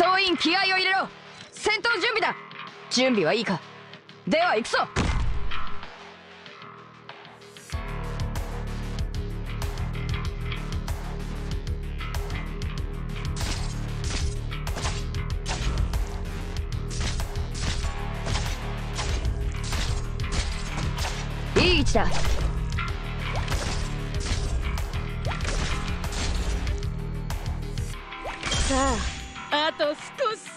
総員気合を入れろ。戦闘準備だ。準備はいいか。では行くぞ。いい位置だ。さああと少し。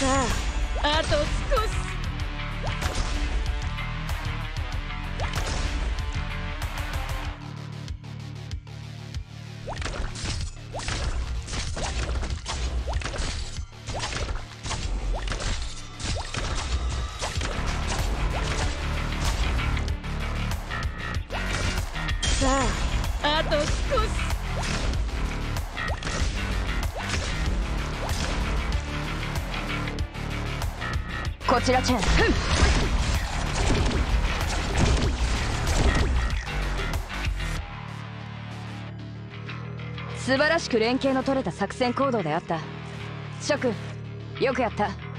さああと少し。さああと少し。こちらチェン。素晴らしく連携の取れた作戦行動であった。諸君よくやった。